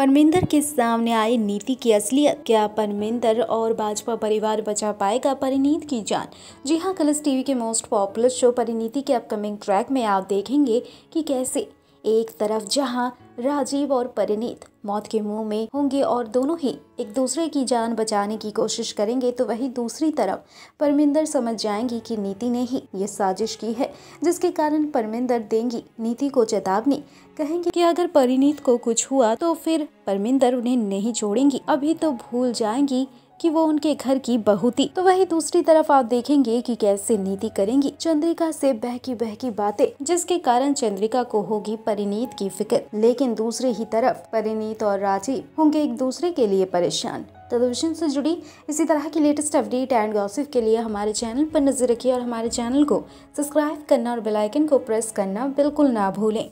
परमिंदर के सामने आई नीति की असलियत, क्या परमिंदर और भाजपा परिवार बचा पाएगा परिणीत की जान? जी हाँ कलर्स टीवी के मोस्ट पॉपुलर शो परिणीति के अपकमिंग ट्रैक में आप देखेंगे कि कैसे एक तरफ़ जहाँ राजीव और परिणीत मौत के मुँह में होंगे और दोनों ही एक दूसरे की जान बचाने की कोशिश करेंगे तो वही दूसरी तरफ़ परमिंदर समझ जाएँगी कि नीति ने ही ये साजिश की है, जिसके कारण परमिंदर देंगी नीति को चेतावनी। कहेंगे कि अगर परिणीत को कुछ हुआ तो फिर परमिंदर उन्हें नहीं छोड़ेंगी। अभी तो भूल जाएँगी कि वो उनके घर की बहू थी तो वही दूसरी तरफ़ आप देखेंगे कि कैसे नीति करेंगी चंद्रिका से बहकी बहकी बातें, जिसके कारण चंद्रिका को होगी परिणीत की फ़िक्र। लेकिन दूसरी ही तरफ़ परिणीत और राजीव होंगे एक दूसरे के लिए परेशान। टेलीविज़न से जुड़ी इसी तरह की लेटेस्ट अपडेट एंड गॉसिप के लिए हमारे चैनल पर नज़र रखिए और हमारे चैनल को सब्सक्राइब करना और बेल आइकन को प्रेस करना बिल्कुल ना भूलें।